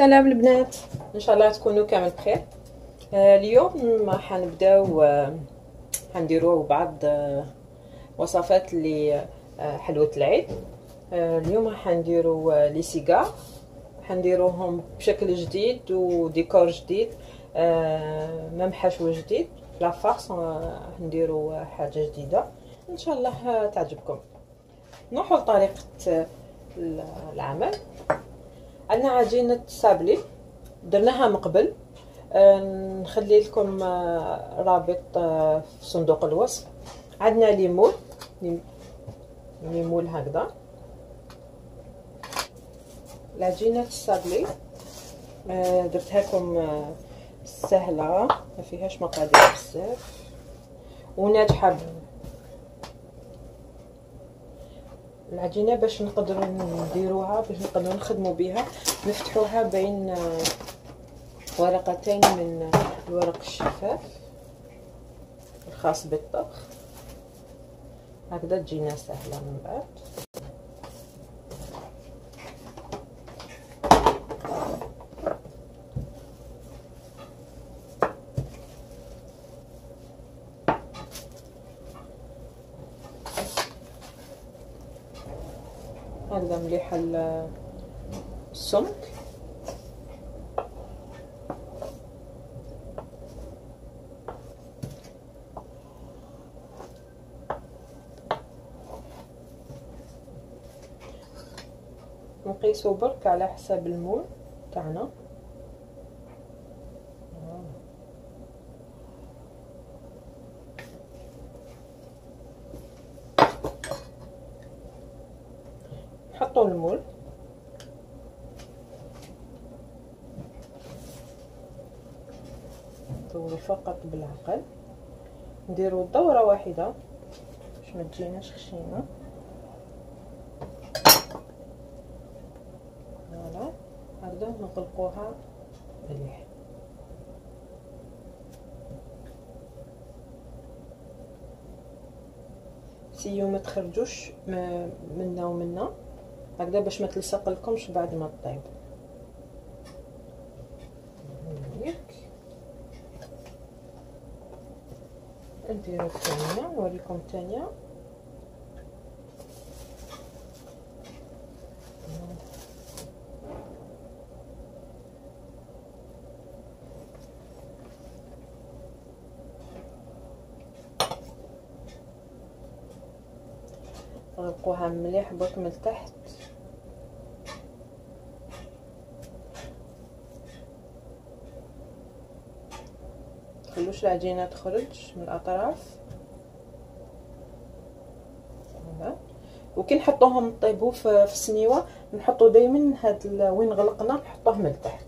سلام البنات. إن شاء الله تكونوا كامل بخير. آه اليوم حنبداو آه حنديروا بعض آه وصفات لحلوة العيد. آه اليوم حنديروا آه لي سيجار حنديروهم بشكل جديد وديكور جديد آه مام حشو جديد. لا فارس آه نديروا حاجة جديدة. إن شاء الله تعجبكم. نروحوا لطريقة العمل. عندنا عجينه سابلي درناها من قبل. نخلي لكم رابط في صندوق الوصف. عندنا ليمون ليمون هكذا. العجينه السابلي درتها لكم سهلة. ما فيهاش مقادير بزاف. وناجحة العجينة باش نقدروا نديروها باش نقدروا نخدموا بها نفتحوها بين ورقتين من الورق الشفاف الخاص بالطبخ. هكذا تجينا سهلة من بعد. هذا مليح السمك. نقيسو برك على حساب المول تاعنا نحطو المول ندورو فقط بالعقل. نديرو دورة واحدة. باش ما تجيناش خشينة فوالا. هكذا نغلقوها مليح سيو ما تخرجوش منا ومنا. هكذا باش ما تلصق لكمش بعد ما طيب نديرو الثانية نوريكم الثانية غلقوها مليح برك من التحت تخلوش العجينه تخرج من الأطراف. وكي نحطوهم طيبوا في السنيوة نحطو دائما هاد وين غلقنا نحطوه من التحت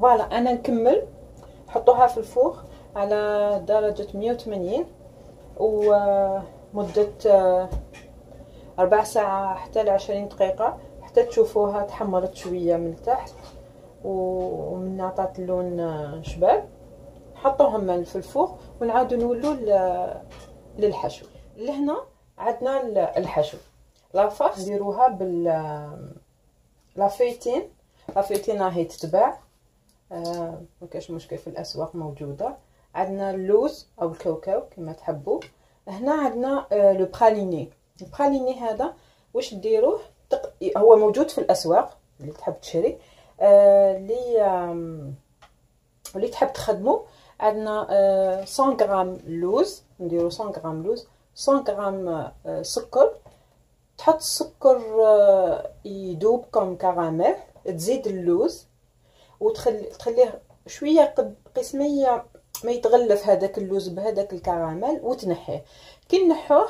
فوالا أنا نكمل. حطوها في الفوغ على درجة 180 ومده ربع ساعة حتى لعشرين دقيقة. حتى تشوفوها تحمرت شوية من تحت. ومن عطات اللون شباب. نحطوهم في ال four ونعاودو نولو للحشو. لهنا عندنا الحشو. la farce نديروها بال لافيتين لافيتين راهي تتباع. آه مكاش مشكل في الأسواق موجودة. عندنا اللوز أو الكاوكاو كما تحبوا. هنا عندنا لو براليني البراليني هذا واش ديروه؟ تق... هو موجود في الأسواق اللي تحب تشري. اللي آه اللي تحب تخدمه عندنا آه 100 غرام لوز نديرو 100 غرام لوز 100 غرام آه سكر. تحط السكر آه يذوب كم كراميل تزيد اللوز وتخلي تخليه شوية قد قسمية ما يتغلف هذاك اللوز بهذاك الكراميل وتنحيه. كي نحوه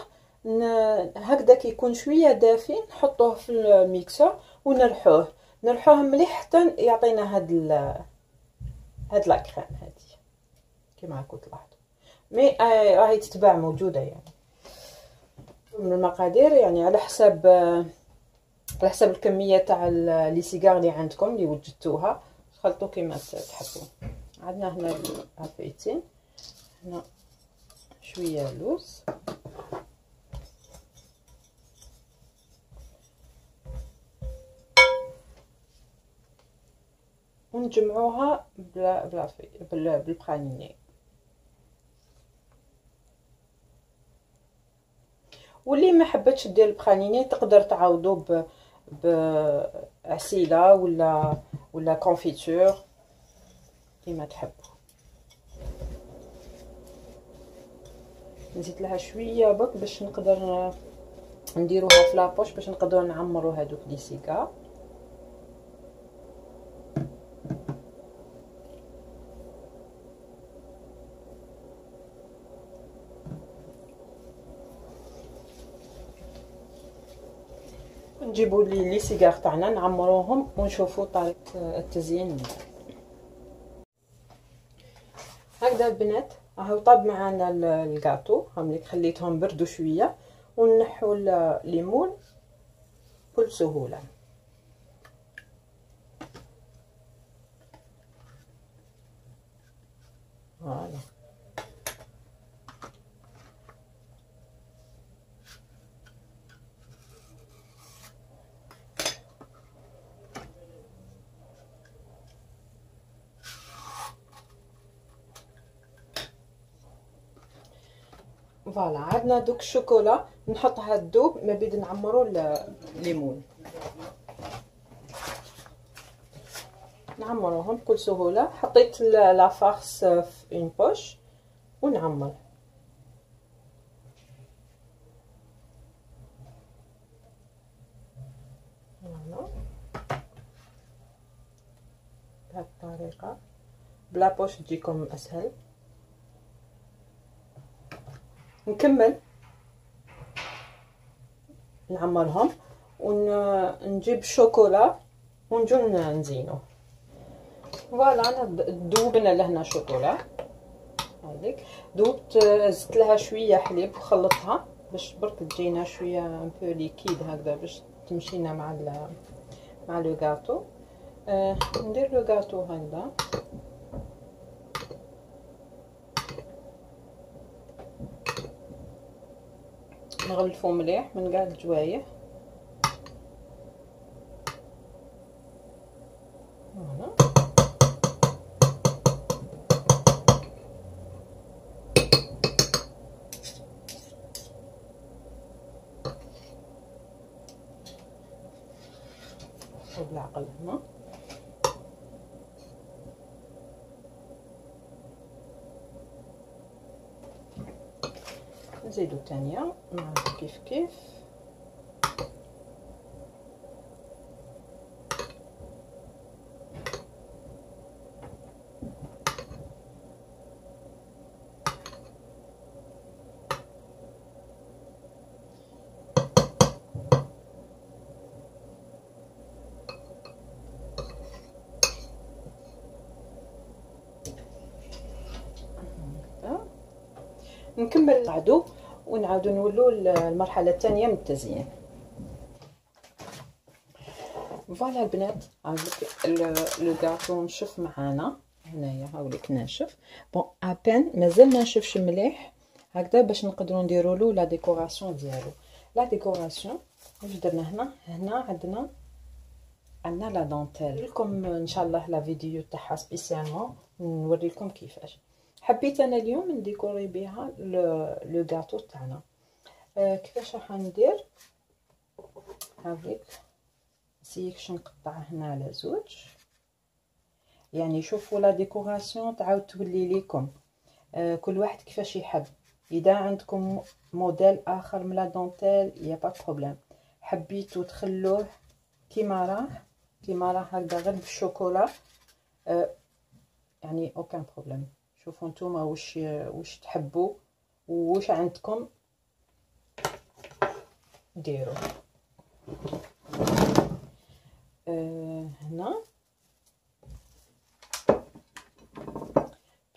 هكذا كيكون شوية دافي نحطوه في ال mixeur ونرحوه. نرحوه مليح حتى يعطينا هاد ال هاد la crème هادي. كيما راكم تلاحظوا مي راهي تتباع موجودة يعني. من المقادير يعني على حساب على حساب الكمية تاع لي سيجار اللي عندكم اللي وجدتوها. خلطوا كيما تحبوا عندنا هنا العفايتين هنا شوية لوز. ونجمعوها بلا بلا بالبرانيني واللي ما حبتش دير ال praliné تقدر تعوضو ب بعسيله ولا ولا confiture كيما تحبوا نزيد لها شوية بك باش نقدر نديروها في la poche باش نقدروا نعمروا هذوك les cigares نجيبوا les les cigares تاعنا نعمروهم ونشوفوا طريقة التزيين. هكذا البنات راهو طاب معانا الكاطو هم خليتهم بردوا شوية ونحو les moules بكل سهولة. voilà. voilà عندنا دوك الشوكولا نحطها تذوب ما بيد نعمرو les moules. نعمروهم بكل سهولة. حطيت la farce في une poche ونعمر. بهذه الطريقة. ب la poche تجيكم أسهل. نكمل نعمرهم ونجيب الشوكولا ونجو نزينو. voilà ذوبنا لهنا شوكولا. هذيك. ذوبت زدت لها شوية حليب وخلطها باش برك تجينا شوية un peu liquide هكذا باش تمشينا مع مع لو غاتو. آه ندير لو غاتو هكذا. نغلفو مليح من قاع الجوايه فوالا. وبالعقل هنا. نزيدو الثانية نعاودو كيف كيف نكمل بعدو ونعاودو نولو المرحلة الثانية من التزيين. voilà البنات. عاودك le gâteau نشف معانا. هنايا هاوليك ناشف. bon ah ben مازال ما نشفش مليح. هكذا باش نقدروا نديروا له la décoration ديالو. la décoration واش درنا هنا هنا عندنا. عندنا la dentelle لكم إن شاء الله la vidéo تاعها spécialement نوريكم كيفاش. حبيت أنا اليوم نديكوري بها le gâteau تاعنا. آه كيفاش راح ندير؟ هاوليك نسيك باش نقطع هنا على زوج. يعني شوفوا la décoration تعاود تولي ليكم. آه كل واحد كيفاش يحب. إذا عندكم موديل آخر من la dentelle y a pas problème. حبيتو تخلوه كيما راه. كيما راه هكذا غير بالشوكولا آه يعني aucun problème. شوفوا نتوما واش واش تحبوا واش عندكم. ديروا. آه هنا.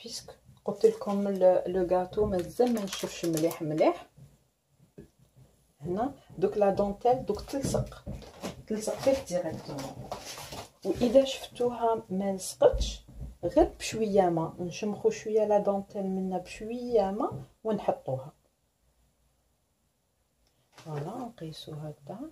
puisque قلت لكم le gâteau مازال ما نشوفش مليح مليح. هنا. دوك la dentelle دوك تلصق. تلصق فيه directement وإذا شفتوها ما لصقتش غير بشوية ما نشمخو شوية la dentelle منا بشوية ما ونحطوها. voilà نقيسو هكذا.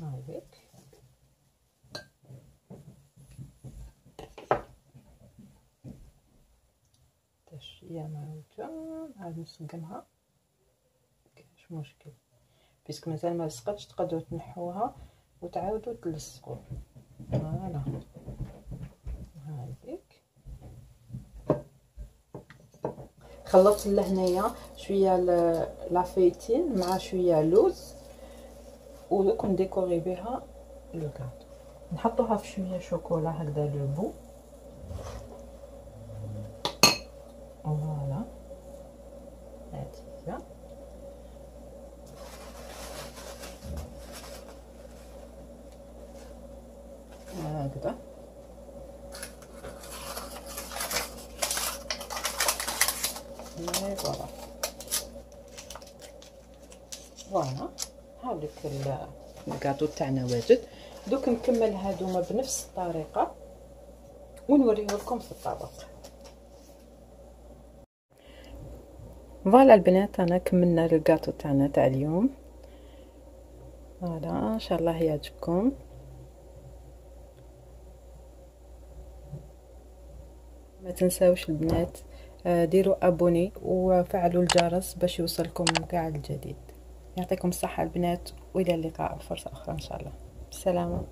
هاهيك تشيه معوجه نعاود نسقمها. مكاينش مشكل. بيسك مازال ما لصقتش تقدروا تنحوها وتعاودوا تلصقوا فوالا. هذيك خلطت لهنايا شوية لافيتين مع شوية لوز. ودوك نديكوري بها لو نحطوها في شوية شوكولا هكذا لو بو voilà هادي هي هكذا voilà voilà هاوليك الكاطو تاعنا واجد. دوك نكمل هادوما بنفس الطريقة ونوريه لكم في الطبق. voilà البنات أنا كملنا الكاطو تاعنا تاع اليوم. voilà إن شاء الله يعجبكم. ما تنساوش البنات ديروا أبوني وفعلوا الجرس باش يوصلكم كاع الجديد. يعطيكم الصحة البنات وإلى اللقاء فرصة أخرى إن شاء الله. سلامه